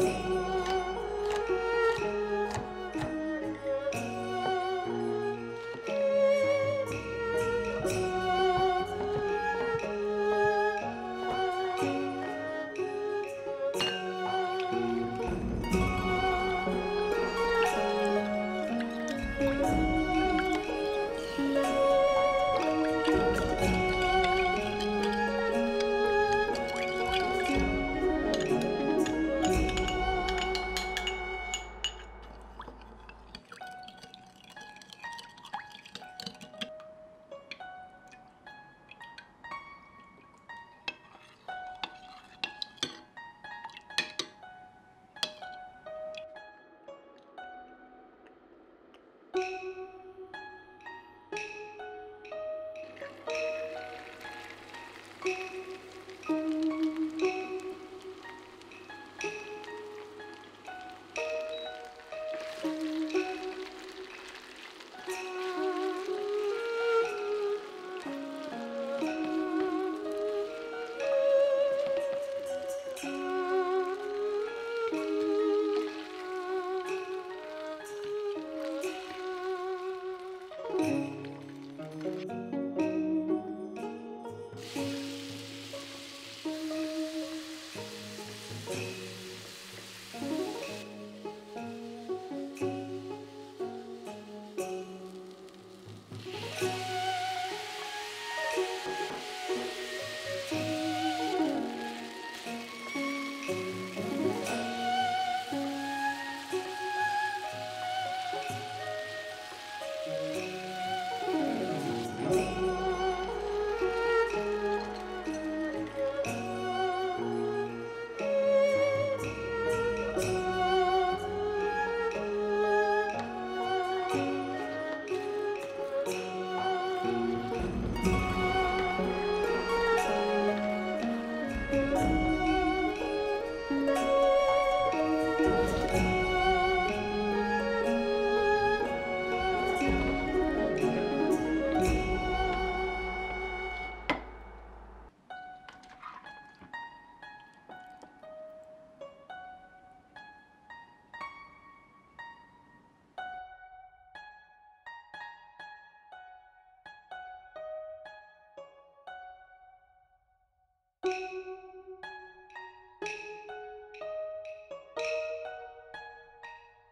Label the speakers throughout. Speaker 1: て
Speaker 2: Thank you.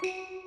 Speaker 3: Thank you.